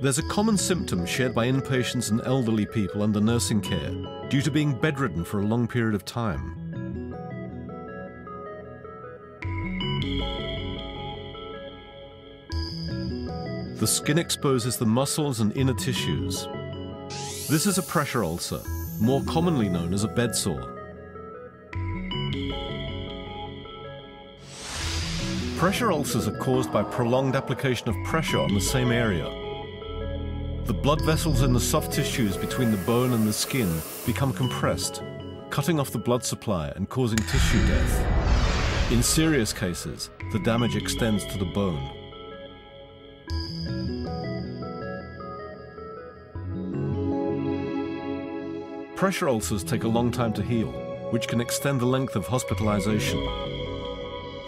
There's a common symptom shared by inpatients and elderly people under nursing care due to being bedridden for a long period of time. The skin exposes the muscles and inner tissues. This is a pressure ulcer, more commonly known as a bed sore. Pressure ulcers are caused by prolonged application of pressure on the same area. The blood vessels in the soft tissues between the bone and the skin become compressed, cutting off the blood supply and causing tissue death. In serious cases, the damage extends to the bone. Pressure ulcers take a long time to heal, which can extend the length of hospitalization.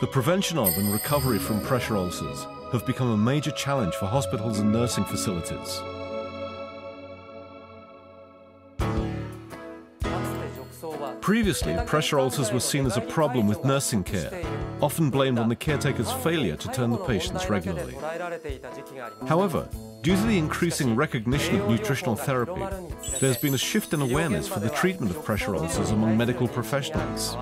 The prevention of and recovery from pressure ulcers have become a major challenge for hospitals and nursing facilities. Previously, pressure ulcers were seen as a problem with nursing care, often blamed on the caretaker's failure to turn the patients regularly. However, due to the increasing recognition of nutritional therapy, there's been a shift in awareness for the treatment of pressure ulcers among medical professionals.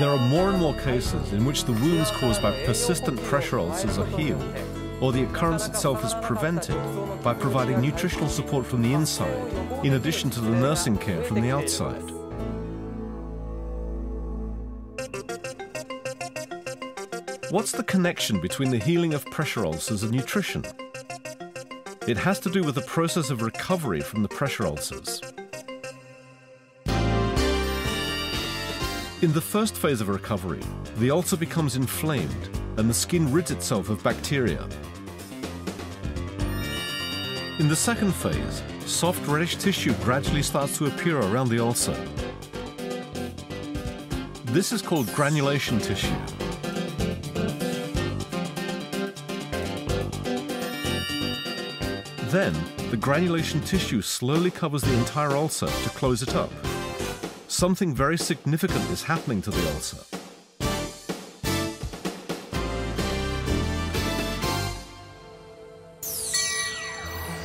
There are more and more cases in which the wounds caused by persistent pressure ulcers are healed, or the occurrence itself is prevented by providing nutritional support from the inside, in addition to the nursing care from the outside. What's the connection between the healing of pressure ulcers and nutrition? It has to do with the process of recovery from the pressure ulcers. In the first phase of recovery, the ulcer becomes inflamed and the skin rids itself of bacteria. In the second phase, soft reddish tissue gradually starts to appear around the ulcer. This is called granulation tissue. Then, the granulation tissue slowly covers the entire ulcer to close it up something very significant is happening to the ulcer.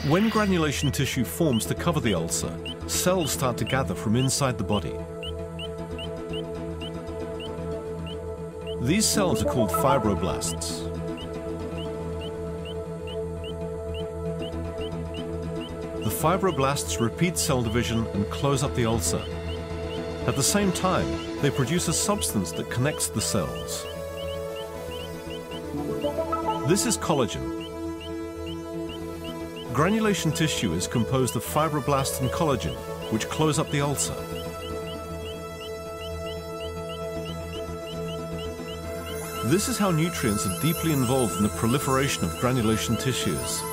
When granulation tissue forms to cover the ulcer, cells start to gather from inside the body. These cells are called fibroblasts. The fibroblasts repeat cell division and close up the ulcer, at the same time, they produce a substance that connects the cells. This is collagen. Granulation tissue is composed of fibroblasts and collagen, which close up the ulcer. This is how nutrients are deeply involved in the proliferation of granulation tissues.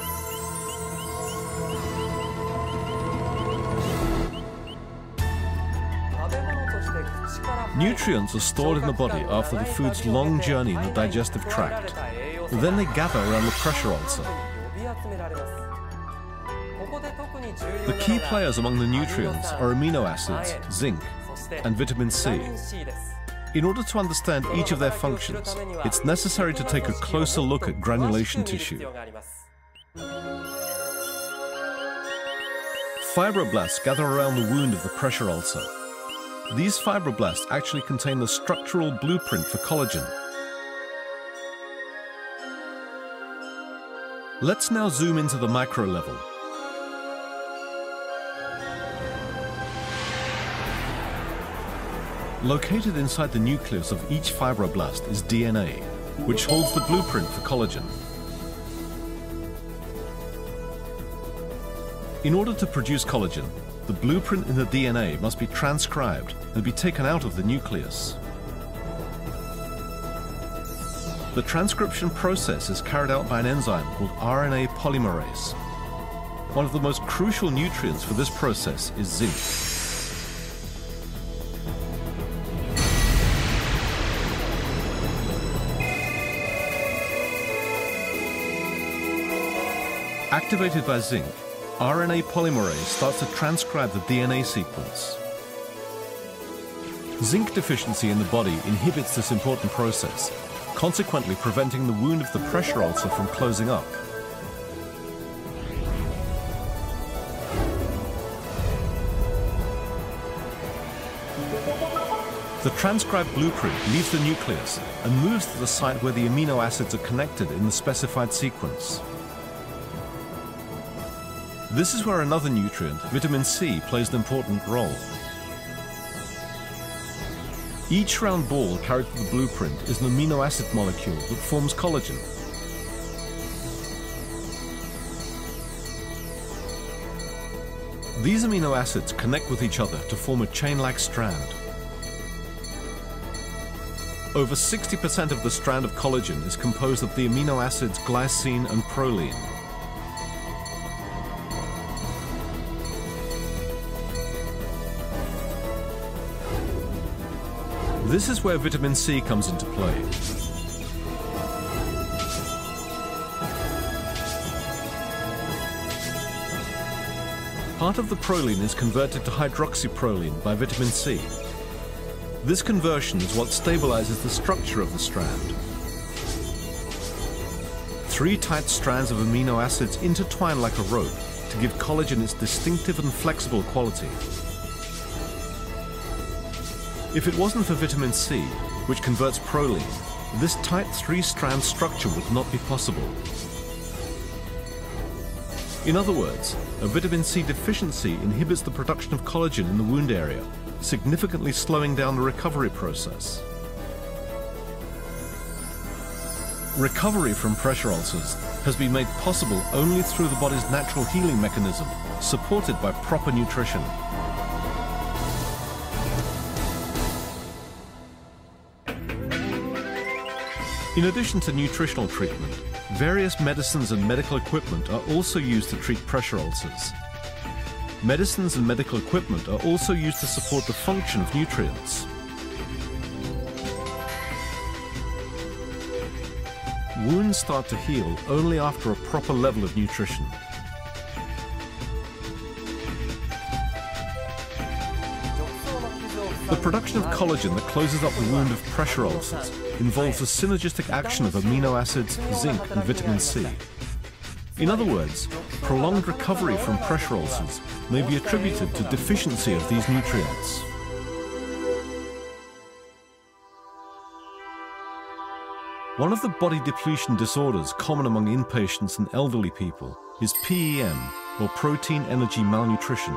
Nutrients are stored in the body after the food's long journey in the digestive tract. Then they gather around the pressure ulcer. The key players among the nutrients are amino acids, zinc, and vitamin C. In order to understand each of their functions, it's necessary to take a closer look at granulation tissue. Fibroblasts gather around the wound of the pressure ulcer. These fibroblasts actually contain the structural blueprint for collagen. Let's now zoom into the micro level. Located inside the nucleus of each fibroblast is DNA, which holds the blueprint for collagen. In order to produce collagen, the blueprint in the DNA must be transcribed and be taken out of the nucleus. The transcription process is carried out by an enzyme called RNA polymerase. One of the most crucial nutrients for this process is zinc. Activated by zinc, RNA polymerase starts to transcribe the DNA sequence. Zinc deficiency in the body inhibits this important process, consequently preventing the wound of the pressure ulcer from closing up. The transcribed blueprint leaves the nucleus and moves to the site where the amino acids are connected in the specified sequence. This is where another nutrient, vitamin C, plays an important role. Each round ball carried to the blueprint is an amino acid molecule that forms collagen. These amino acids connect with each other to form a chain-like strand. Over 60% of the strand of collagen is composed of the amino acids glycine and proline. This is where vitamin C comes into play. Part of the proline is converted to hydroxyproline by vitamin C. This conversion is what stabilizes the structure of the strand. Three tight strands of amino acids intertwine like a rope to give collagen its distinctive and flexible quality. If it wasn't for vitamin C, which converts proline, this tight three-strand structure would not be possible. In other words, a vitamin C deficiency inhibits the production of collagen in the wound area, significantly slowing down the recovery process. Recovery from pressure ulcers has been made possible only through the body's natural healing mechanism, supported by proper nutrition. In addition to nutritional treatment, various medicines and medical equipment are also used to treat pressure ulcers. Medicines and medical equipment are also used to support the function of nutrients. Wounds start to heal only after a proper level of nutrition. The production of collagen that closes up the wound of pressure ulcers involves the synergistic action of amino acids, zinc and vitamin C. In other words, prolonged recovery from pressure ulcers may be attributed to deficiency of these nutrients. One of the body depletion disorders common among inpatients and elderly people is PEM, or protein energy malnutrition.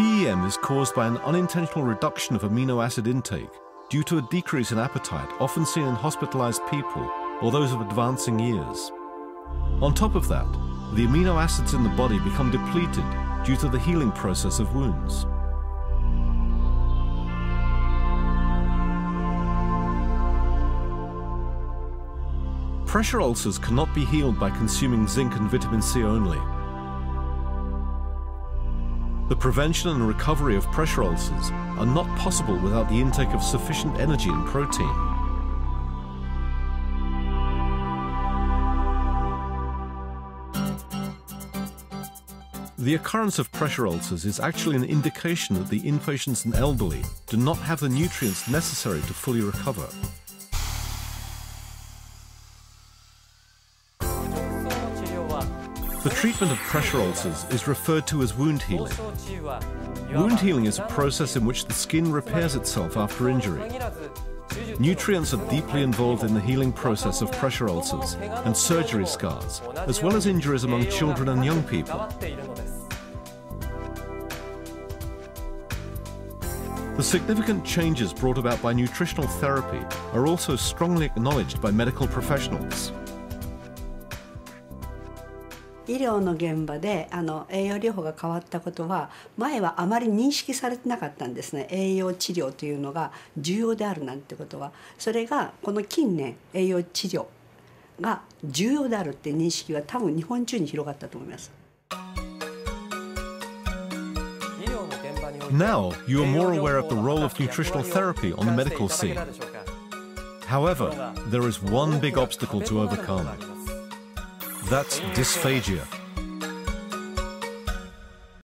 PEM is caused by an unintentional reduction of amino acid intake due to a decrease in appetite often seen in hospitalized people or those of advancing years. On top of that, the amino acids in the body become depleted due to the healing process of wounds. Pressure ulcers cannot be healed by consuming zinc and vitamin C only. The prevention and recovery of pressure ulcers are not possible without the intake of sufficient energy and protein. The occurrence of pressure ulcers is actually an indication that the inpatients and elderly do not have the nutrients necessary to fully recover. The treatment of pressure ulcers is referred to as wound healing. Wound healing is a process in which the skin repairs itself after injury. Nutrients are deeply involved in the healing process of pressure ulcers and surgery scars, as well as injuries among children and young people. The significant changes brought about by nutritional therapy are also strongly acknowledged by medical professionals. 医療の現場であの栄養療法が変わったことは前はあまり認識されてなかったんですね栄養治療というのが重要であるなんてことはそれがこの近年栄養治療が重要であるって認識は多分日本中に広がったと思います。Now you are more aware of the role of nutritional therapy on the medical scene. However, there is one big obstacle to overcome. That's dysphagia.